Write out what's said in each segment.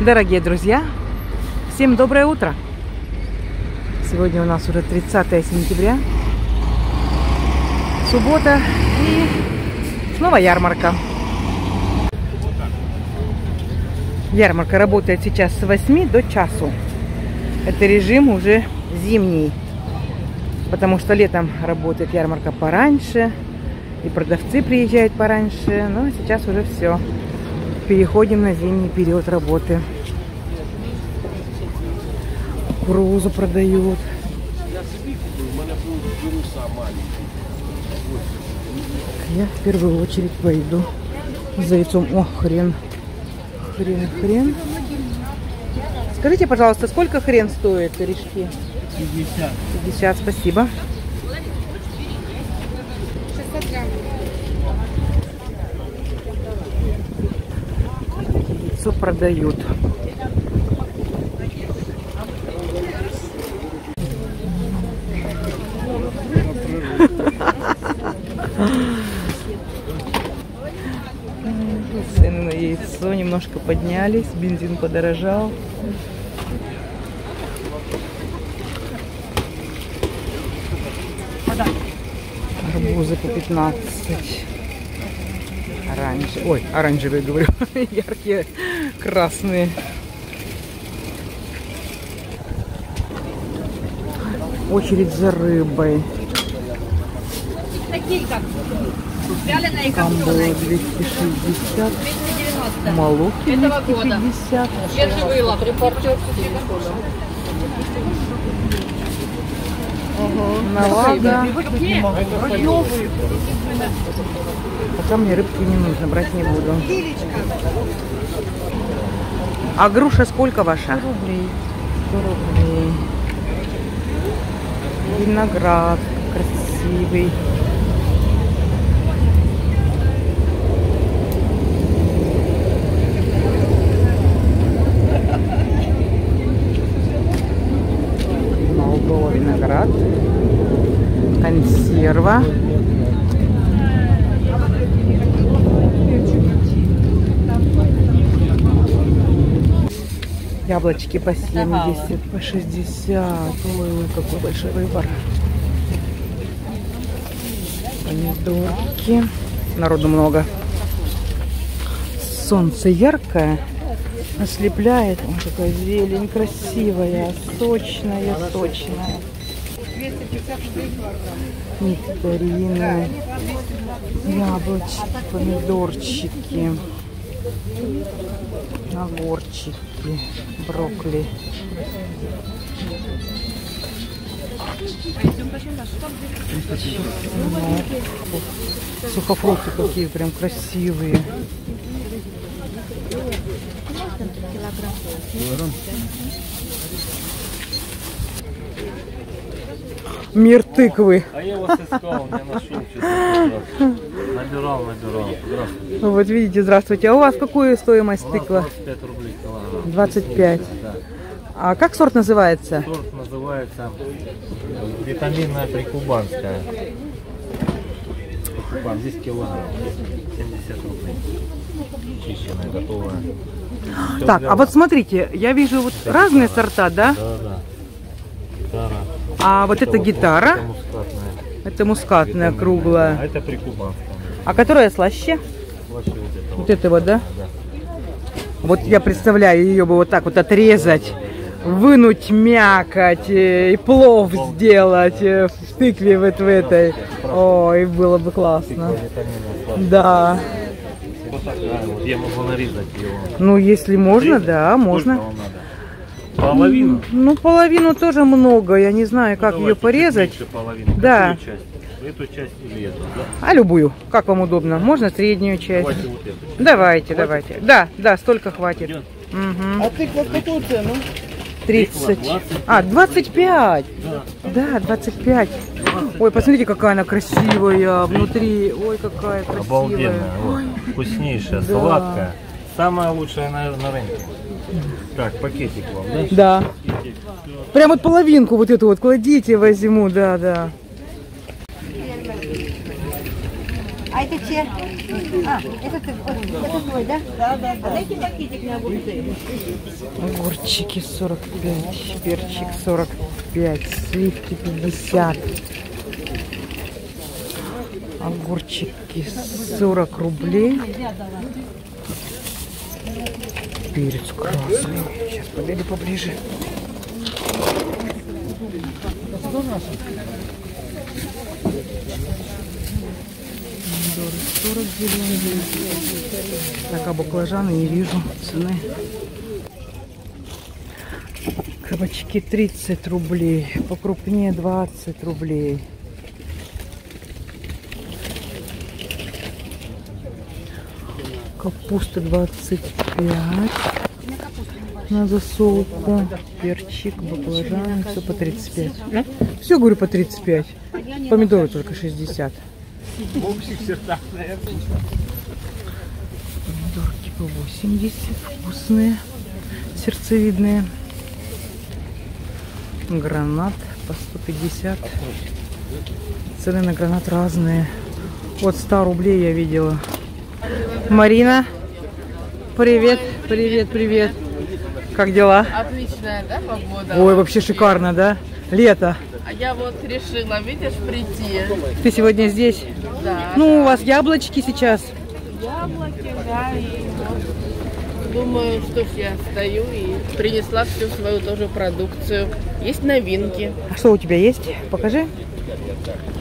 Дорогие друзья, всем доброе утро! Сегодня у нас уже 30 сентября, суббота и снова ярмарка. Ярмарка работает сейчас с 8 до часу. Это режим уже зимний, потому что летом работает ярмарка пораньше, и продавцы приезжают пораньше, но сейчас уже все. Переходим на зимний период работы. Кукурузу продают. Я в первую очередь пойду за яйцом. О, хрен. Хрен, хрен. Скажите, пожалуйста, сколько хрен стоит корешки? 50. 50, спасибо. Яйцо продают. Цены на яйцо немножко поднялись, бензин подорожал. Арбузы по 15. Оранжевые. Ой, оранжевые, говорю. Яркие, красные. Очередь за рыбой. Такие как вяленые Камбала копченые. 260. 290. Малухи Этого года. 250. Свежий вылов. Репортер. Навага. Пока мне рыбки не нужно, брать не буду. А груша сколько ваша? рублей. 100 рублей. Виноград красивый. Яблочки по 70, по 60. Ой, какой большой выбор. Помидорки. Народу много. Солнце яркое, ослепляет. Ой, какая зелень красивая, сочная, сочная. Нектарины, яблочки, помидорчики, огурчики, брокколи. Ну, Сухофрукты какие прям красивые. Мир тыквы. А я вас искал, не нашел. Набирал, набирал. Здравствуйте. Ну, Вот видите, здравствуйте. А у вас какую стоимость тыква? 25 рублей килограмм. 25. Да. А как сорт называется? Сорт называется витаминная прикубанская. Прикубан, здесь килограмм. 70 рублей. Чищенная, готовая. Всё Так, а вот смотрите, я вижу вот разные сорта, да? Да, да. Гитара. А вот вот- гитара, Это мускатная. Витаминная. А круглая. это прикубанская. А которая слаще? Вот это Вот это вот, да? Да. Вот я представляю, ее бы вот так вот отрезать, вынуть мякоть э, и плов сделать э, в тыкве вот в этой. Ой, было бы классно. Сладкая. Да. Вот. Я могу нарезать его. Ну, если можно, да, Сколько можно. вам надо? Половину? Ну, половину тоже много. Я не знаю, как Давайте ее порезать. половины. Да. Какую часть? Эту часть или эту, да? А любую, как вам удобно. Можно среднюю часть. Давайте вот эту. Давайте, давайте. Да, да, столько хватит. Идет? Мгм. А тыква какую цену? 30. Тыква А, 25. Да. Да, 25. Ой, посмотрите, какая она красивая внутри. Ой, какая красивая. Обалденная. Вот. Вкуснейшая, Да. сладкая. Самая лучшая на, на рынке. Так, пакетик вам, да? Да. Прям вот половинку вот эту вот кладите, возьму, да, да. А это все? А, это, ты- это твой, да? Да, да, да. Дайте пакетик на огурцы. Огурчики 45, перчик 45, сливки 50. Огурчики 40 рублей. Перец красный. Сейчас подойду поближе. Помидоры 40 зеленые. Так, а баклажаны не вижу цены. Кабачки 30 рублей, покрупнее 20 рублей. Капуста 25 на засолку. Перчик, баклажаны, все по 35. Все, говорю, по 35. Помидоры только 60. Помидорки по 80, вкусные, сердцевидные. Гранат по 150. Цены на гранат разные. От 100 рублей я видела. Марина, привет, привет, привет. Как дела? Отличная, да, погода? Ой, вообще шикарно, да? Лето. А я вот решила, видишь, прийти. Ты сегодня здесь? Да. Ну, у вас яблочки сейчас. Яблоки, да, и вот думаю, что ж я стою и принесла всю свою тоже продукцию. Есть новинки. А что у тебя есть? Покажи.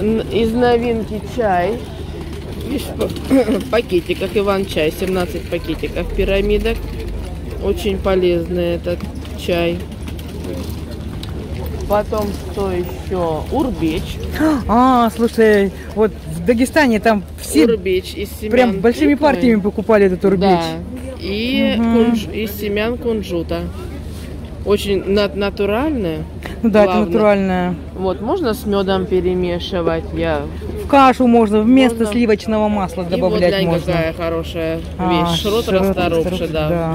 Из новинки чай. В пакетиках Иван-чай, 17 пакетиков пирамидок. Очень полезный этот чай. Потом что еще? Урбеч. А, слушай, вот в Дагестане там все Урбеч из семян прям большими тыквы. партиями покупали этот урбеч. Да. И Мгм. кунж- из семян кунжута. Очень на- натуральное. Ну да, это натуральное. Вот, можно с медом перемешивать. Я... Кашу можно вместо Можно. сливочного масла И вот добавлять можно. какая хорошая А, вещь. Шрот шрот расторопший, расторопший, да.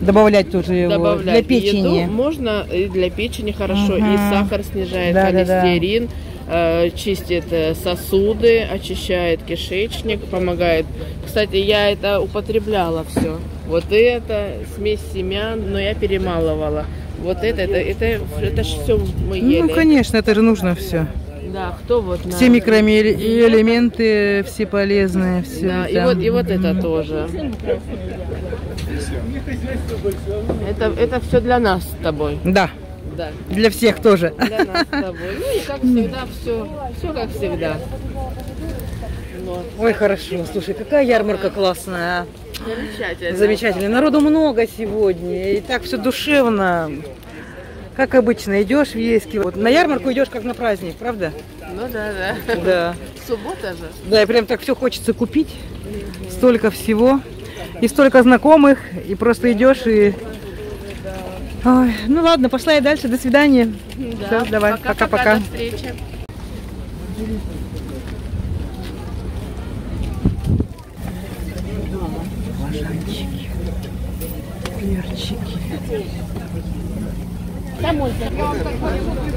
Добавлять тоже его Добавлять для в еду печени. можно и для печени хорошо, и Мгм. сахар снижает, Да-да-да. холестерин, э, чистит э, сосуды, очищает кишечник, помогает. Кстати, я это употребляла все. Вот это смесь семян, но я перемалывала. Вот это, это, это, это ж все мы ели. Ну, конечно, это же нужно все. Да, кто вот на... Все микроэлементы, все полезные, все. Да, и вот, и вот это тоже. Это, это все для нас с тобой. Да, Да, для всех тоже. для нас с тобой. Ну и как всегда, все, все как всегда. Вот. Ой, хорошо. Слушай, какая ярмарка классная. а. Замечательно. Замечательно. Народу много сегодня. И так все душевно. Как обычно, идешь в Ейске. Вот на ярмарку идешь как на праздник, правда? Ну да, да. Да. Суббота же. Да, и прям так все хочется купить. Столько всего. И столько знакомых. И просто идешь и... Ой, ну ладно, пошла я дальше. До свидания. Да. Всё, давай, пока-пока. До встречи.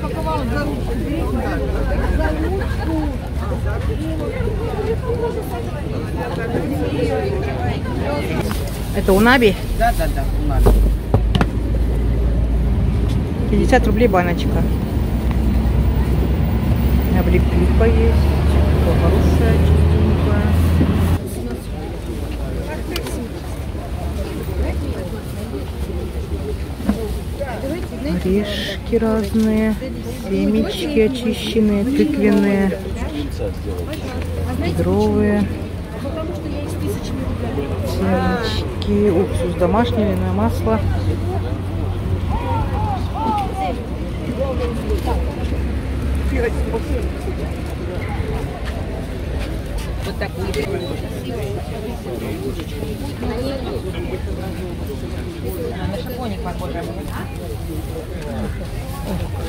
Баклажанчики, перчики. Это унаби? Да, да, да, у нас. 50 рублей баночка. Облепиха есть. Хорошая, Орешки разные, семечки очищенные, тыквенные, кедровые, семечки, уксус домашний, льняное масло.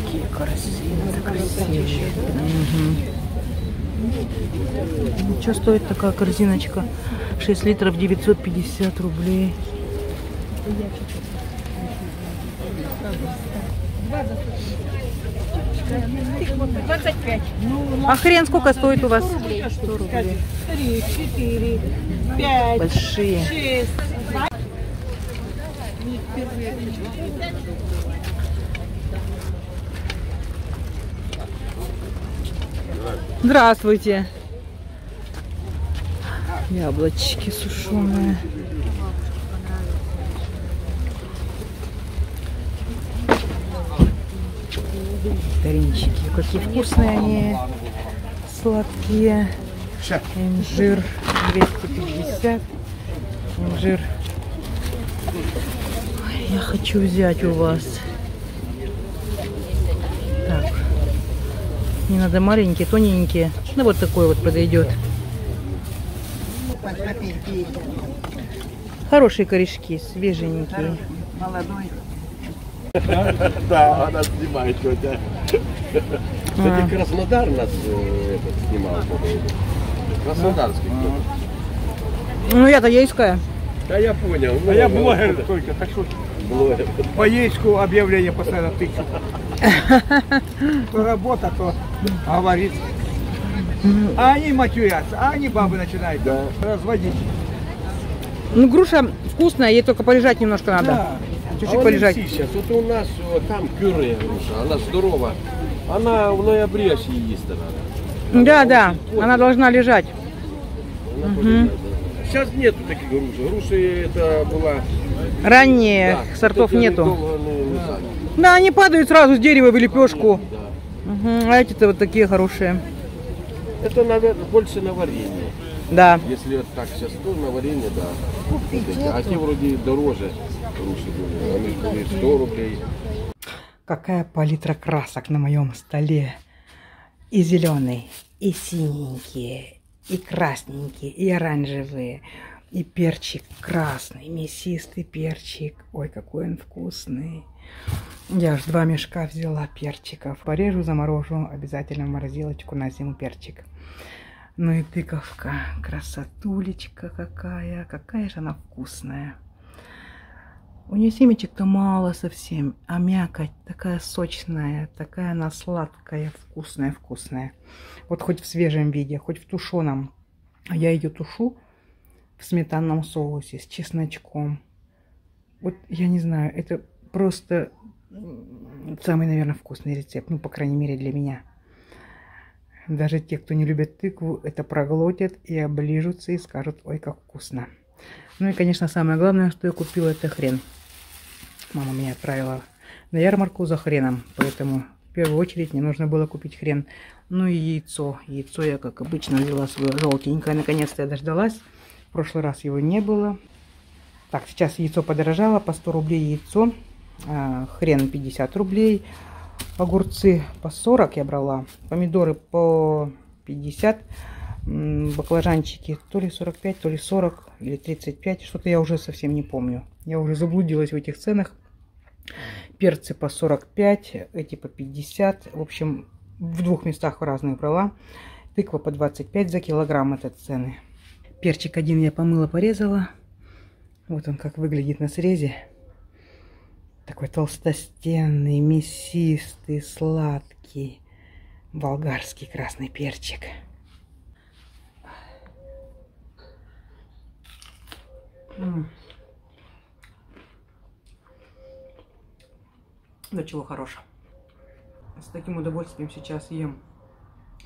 Какие корзины красивые. Ну, Что стоит такая корзиночка? 6 литров 950 рублей. А хрен сколько стоит у вас? Три, четыре, пять, Большие. шесть. Здравствуйте. Яблочки сушеные. Таринчики. Какие вкусные они. Сладкие. Инжир 250. Инжир. Я хочу взять у вас. Так. Не надо маленькие, тоненькие. Ну вот такой вот подойдет. Хорошие корешки, свеженькие. Да, она снимает тетя. А. Кстати, Краснодар нас э, снимал, по-моему. Краснодарский кто-то. Ну я-то ейская. Да я понял. А я ну, блогер только, так что. По ейску объявление постоянно тычу. То работа, то говорит. А они матюятся, а они бабы начинают Да. разводить. Ну груша вкусная, ей только полежать немножко надо. Да. Чуть-чуть а полежать. сейчас. Вот у нас вот, там кюре груша, она здорова. Она в ноябре аж їсти надо. Да, да, она должна лежать. Она полежать, да. Сейчас нету таких груши. Груши это была... Ранние да, сортов нету. долго садят. Да, они падают сразу с дерева в лепешку. Да. Мгм, А эти-то вот такие хорошие. Это, наверное, больше на варенье. Да. Если вот так сейчас, то на варенье, да. Вот эти. А те вроде дороже груши были. Они были 100 рублей. Какая палитра красок на моем столе. И зеленый, и синенькие, и красненькие, и оранжевые, и перчик красный, мясистый перчик. Ой, какой он вкусный. Я аж два мешка взяла перчиков. Порежу, заморожу обязательно в морозилочку на зиму перчик. Ну и тыковка. Красотулечка какая. Какая же она вкусная. У нее семечек-то мало совсем, а мякоть такая сочная, такая она сладкая, вкусная, вкусная. Вот хоть в свежем виде, хоть в тушеном. А я ее тушу в сметанном соусе с чесночком. Вот я не знаю, это просто самый, наверное, вкусный рецепт. Ну, по крайней мере, для меня. Даже те, кто не любит тыкву, это проглотят и оближутся и скажут, ой, как вкусно. Ну и, конечно, самое главное, что я купила, это хрен. Мама меня отправила на ярмарку за хреном, поэтому в первую очередь мне нужно было купить хрен. Ну и яйцо. Яйцо я, как обычно, взяла свое желтенькое. Наконец-то я дождалась. В прошлый раз его не было. Так, сейчас яйцо подорожало, по 100 рублей яйцо. А, хрен 50 рублей. Огурцы по 40 я брала. Помидоры по 50. Баклажанчики то ли 45, то ли 40, или 35. Что-то я уже совсем не помню. Я уже заблудилась в этих ценах. Перцы по 45, эти по 50. В общем, в двух местах разных брала. Тыква по 25 за килограмм это цены. Перчик один я помыла, порезала. Вот он как выглядит на срезе. Такой толстостенный, мясистый, сладкий, болгарский красный перчик. До чего хорош. С таким удовольствием сейчас ем.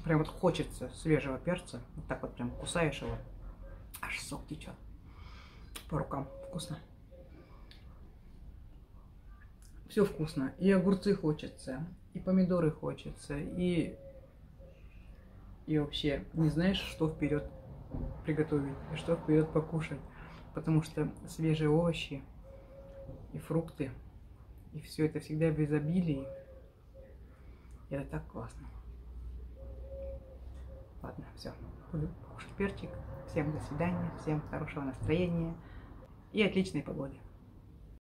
Прям вот хочется свежего перца. Вот так вот прям кусаешь его. Аж сок течет. По рукам. Вкусно. Все вкусно. И огурцы хочется, и помидоры хочется, и... И вообще не знаешь, что вперед приготовить, и что вперед покушать. Потому что свежие овощи и фрукты, и все это всегда в изобилии. И это так классно. Ладно, все. Буду кушать перчик. Всем до свидания, всем хорошего настроения и отличной погоды.